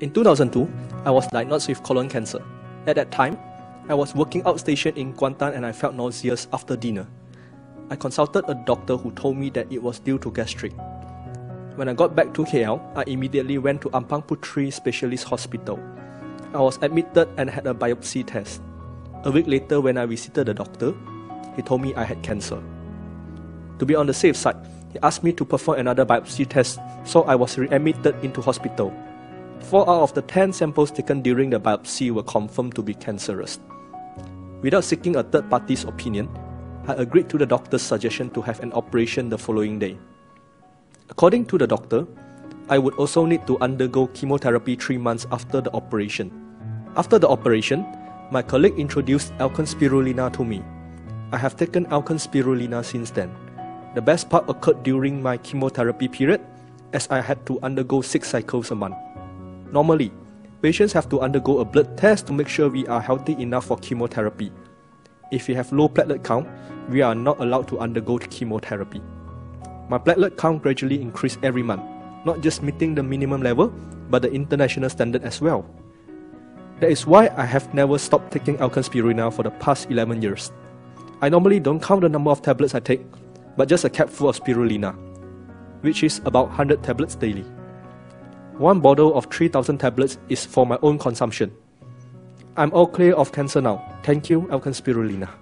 In 2002, I was diagnosed with colon cancer. At that time, I was working outstation in Kuantan and I felt nauseous after dinner. I consulted a doctor who told me that it was due to gastric. When I got back to KL, I immediately went to Ampang Puteri Specialist Hospital. I was admitted and had a biopsy test. A week later, when I visited the doctor, he told me I had cancer. To be on the safe side, he asked me to perform another biopsy test, so I was readmitted into hospital. Four out of the 10 samples taken during the biopsy were confirmed to be cancerous. Without seeking a third party's opinion, I agreed to the doctor's suggestion to have an operation the following day. According to the doctor, I would also need to undergo chemotherapy three months after the operation. After the operation, my colleague introduced Elken spirulina to me. I have taken Elken spirulina since then. The best part occurred during my chemotherapy period, as I had to undergo six cycles a month. Normally, patients have to undergo a blood test to make sure we are healthy enough for chemotherapy. If we have low platelet count, we are not allowed to undergo chemotherapy. My platelet count gradually increased every month, not just meeting the minimum level, but the international standard as well. That is why I have never stopped taking Elken Spirulina for the past 11 years. I normally don't count the number of tablets I take, but just a capful of spirulina, which is about 100 tablets daily. One bottle of 3000 tablets is for my own consumption. I'm all clear of cancer now. Thank you, Elken Spirulina.